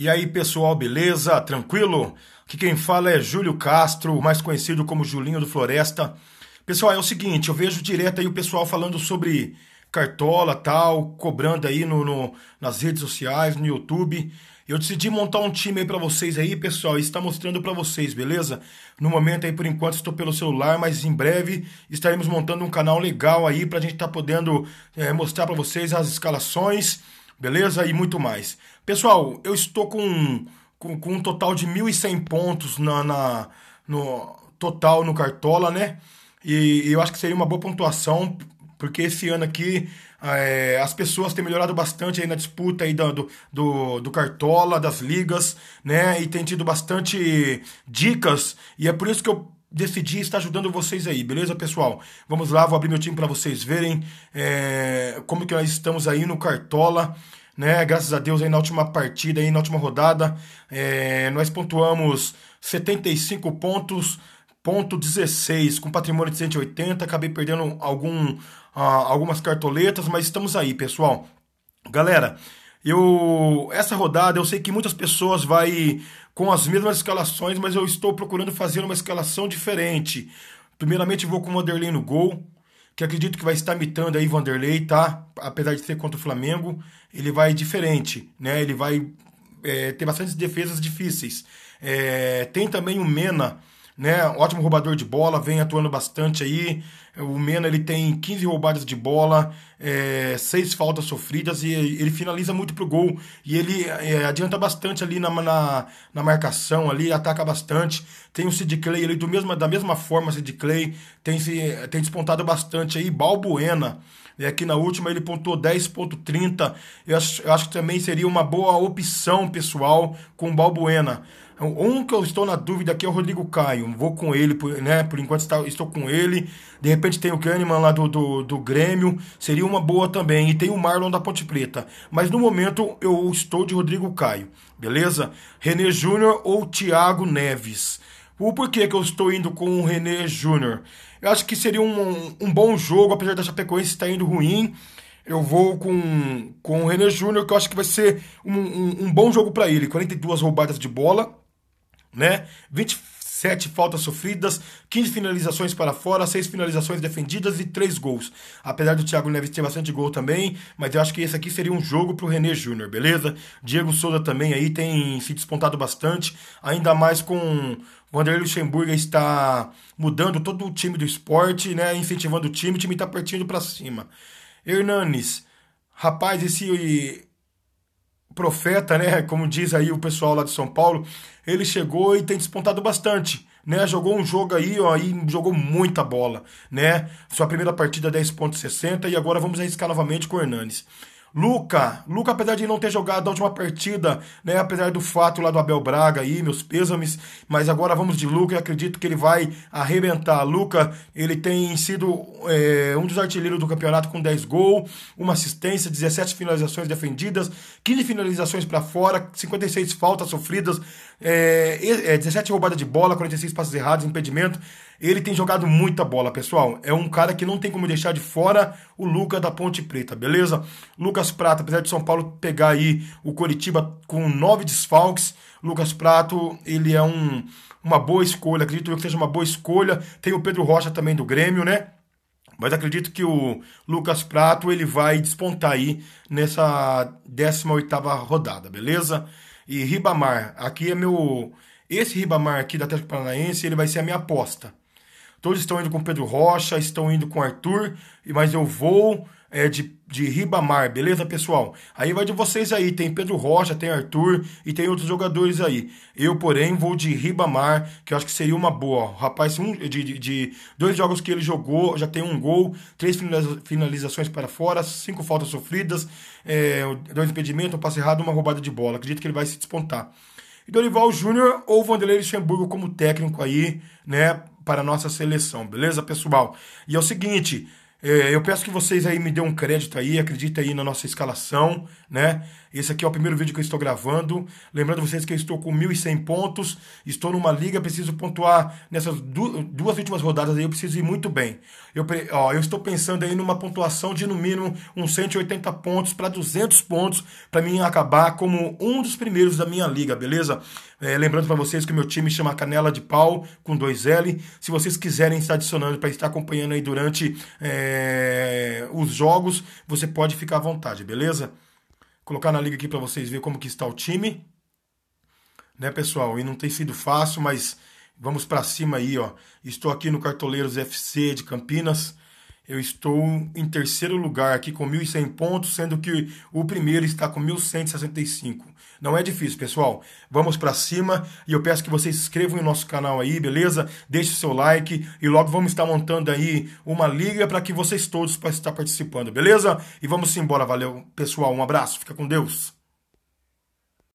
E aí, pessoal, beleza? Tranquilo? Aqui quem fala é Júlio Castro, mais conhecido como Julinho do Floresta. Pessoal, é o seguinte, eu vejo direto aí o pessoal falando sobre cartola, tal, cobrando aí no, no nas redes sociais, no YouTube. Eu decidi montar um time aí para vocês aí, pessoal, e está mostrando para vocês, beleza? No momento aí, por enquanto, estou pelo celular, mas em breve estaremos montando um canal legal aí pra gente estar tá podendo é, mostrar para vocês as escalações, beleza? E muito mais. Pessoal, eu estou com, com, com um total de 1.100 pontos na, na, no total no Cartola, né? E, e eu acho que seria uma boa pontuação, porque esse ano aqui é, as pessoas têm melhorado bastante aí na disputa aí do, do, do, Cartola, das ligas, né? E tem tido bastante dicas, e é por isso que eu decidi estar ajudando vocês aí, beleza, pessoal? Vamos lá, vou abrir meu time para vocês verem é, como que nós estamos aí no Cartola né? Graças a Deus aí na última partida, aí na última rodada, é, nós pontuamos 75 pontos, ponto 16, com patrimônio de 180, acabei perdendo algum, ah, algumas cartoletas, mas estamos aí, pessoal. Galera, eu essa rodada eu sei que muitas pessoas vai com as mesmas escalações, mas eu estou procurando fazer uma escalação diferente. Primeiramente vou com o Vanderlei no gol, que acredito que vai estar imitando aí Vanderlei, tá? Apesar de ser contra o Flamengo, ele vai diferente, né? Ele vai é, ter bastante defesas difíceis. É, tem também o Mena, né? Ótimo roubador de bola, vem atuando bastante aí. O Mena ele tem 15 roubadas de bola, é, 6 faltas sofridas e ele finaliza muito pro gol. E ele é, adianta bastante ali na, na, na, marcação, ali, ataca bastante. Tem o Sid Clay ali do mesmo, da mesma forma, Sid Clay tem, se, tem despontado bastante aí. Balbuena. E aqui na última ele pontuou 10.30. Eu acho, eu acho que também seria uma boa opção, pessoal, com o Balbuena. Um que eu estou na dúvida aqui é o Rodrigo Caio. Vou com ele, né? Por enquanto estou com ele. De repente tem o Kahneman lá do, do, do, Grêmio. Seria uma boa também. E tem o Marlon da Ponte Preta. Mas no momento eu estou de Rodrigo Caio. Beleza? René Júnior ou Thiago Neves. O porquê que eu estou indo com o René Júnior? Eu acho que seria um, um bom jogo, apesar da Chapecoense estar indo ruim eu vou com, com o René Júnior, que eu acho que vai ser um, um, um bom jogo para ele. 42 roubadas de bola, né? 27 faltas sofridas, 15 finalizações para fora, 6 finalizações defendidas e 3 gols. Apesar do Thiago Neves ter bastante gol também, mas eu acho que esse aqui seria um jogo para o René Júnior, beleza? Diego Souza também aí tem se despontado bastante, ainda mais com o Vanderlei Luxemburgo está mudando todo o time do esporte, né? Incentivando o time, o time está partindo para cima. Hernanes, rapaz, esse profeta, né? Como diz aí o pessoal lá de São Paulo, ele chegou e tem despontado bastante, né? Jogou um jogo aí, ó, aí jogou muita bola, né? Sua primeira partida 10.60 e agora vamos arriscar novamente com o Hernanes. Luca, Luca, apesar de não ter jogado a última partida, né, apesar do fato lá do Abel Braga aí, meus pêsames, mas agora vamos de Luca e acredito que ele vai arrebentar. Luca, ele tem sido é, um dos artilheiros do campeonato com 10 gols, uma assistência, 17 finalizações defendidas, 15 finalizações para fora, 56 faltas sofridas, é, é, 17 roubadas de bola, 46 passos errados, impedimento. Ele tem jogado muita bola, pessoal. É um cara que não tem como deixar de fora o Lucas da Ponte Preta, beleza? Lucas Prato, apesar de São Paulo pegar aí o Coritiba com nove desfalques, Lucas Prato, ele é um, uma boa escolha. Acredito eu que seja uma boa escolha. Tem o Pedro Rocha também do Grêmio, né? Mas acredito que o Lucas Prato ele vai despontar aí nessa 18ª rodada, beleza? E Ribamar, aqui é meu... Esse Ribamar aqui da Atlético Paranaense, ele vai ser a minha aposta. Todos estão indo com Pedro Rocha, estão indo com Arthur, mas eu vou é, de, de Ribamar, beleza, pessoal? Aí vai de vocês aí, tem Pedro Rocha, tem Arthur e tem outros jogadores aí. Eu, porém, vou de Ribamar, que eu acho que seria uma boa. O rapaz, um, de, de, de, dois jogos que ele jogou, já tem um gol, três finalizações para fora, cinco faltas sofridas, é, dois impedimentos, um passe errado, uma roubada de bola. Acredito que ele vai se despontar. E Dorival Júnior ou Vanderlei Luxemburgo como técnico aí, né? Para a nossa seleção, beleza, pessoal? E é o seguinte, é, eu peço que vocês aí me dêem um crédito aí, acreditem aí na nossa escalação, né? Esse aqui é o primeiro vídeo que eu estou gravando. Lembrando vocês que eu estou com 1.100 pontos. Estou numa liga, preciso pontuar nessas duas últimas rodadas aí, eu preciso ir muito bem. Eu, ó, eu estou pensando aí numa pontuação de no mínimo uns 180 pontos para 200 pontos para mim acabar como um dos primeiros da minha liga, beleza? É, lembrando para vocês que o meu time chama Canela de Pau com 2L. Se vocês quiserem estar adicionando para estar acompanhando aí durante é, os jogos, você pode ficar à vontade, beleza? colocar na liga aqui para vocês verem como que está o time. Né, pessoal? E não tem sido fácil, mas vamos para cima aí, ó. Estou aqui no Cartoleiros FC de Campinas. Eu estou em terceiro lugar aqui com 1.100 pontos, sendo que o primeiro está com 1.165. Não é difícil, pessoal. Vamos para cima e eu peço que vocês se inscrevam no nosso canal aí, beleza? Deixe seu like e logo vamos estar montando aí uma liga para que vocês todos possam estar participando, beleza? E vamos embora, valeu, pessoal. Um abraço, fica com Deus.